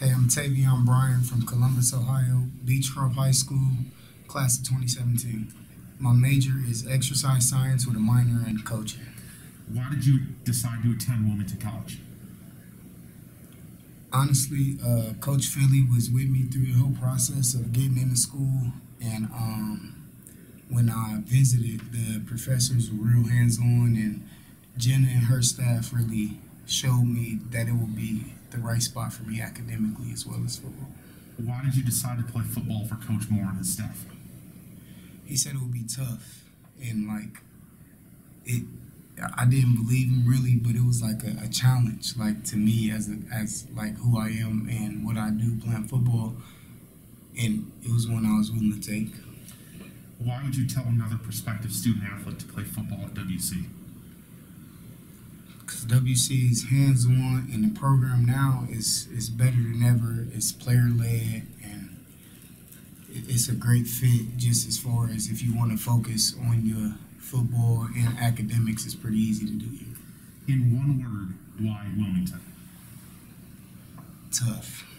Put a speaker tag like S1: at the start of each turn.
S1: Hey, I'm Tavion Bryant from Columbus, Ohio, Beechcroft High School, class of 2017. My major is exercise science with a minor in coaching.
S2: Why did you decide to attend Wilmington College?
S1: Honestly, uh, Coach Philly was with me through the whole process of getting into school, and um, when I visited, the professors were real hands-on, and Jenna and her staff really showed me that it would be the right spot for me academically as well as football.
S2: Why did you decide to play football for Coach Moore and his staff?
S1: He said it would be tough, and like it I didn't believe him really, but it was like a, a, challenge, like to me as a, as like who I am and what I do playing football, and it was one I was willing to take.
S2: Why would you tell another prospective student athlete to play football at WC?
S1: Because WC is hands on, and the program now is is better than ever. It's player led, and it's a great fit. Just as far as if you want to focus on your football and academics it's pretty easy to do here.
S2: In one word, why Wilmington?
S1: Tough.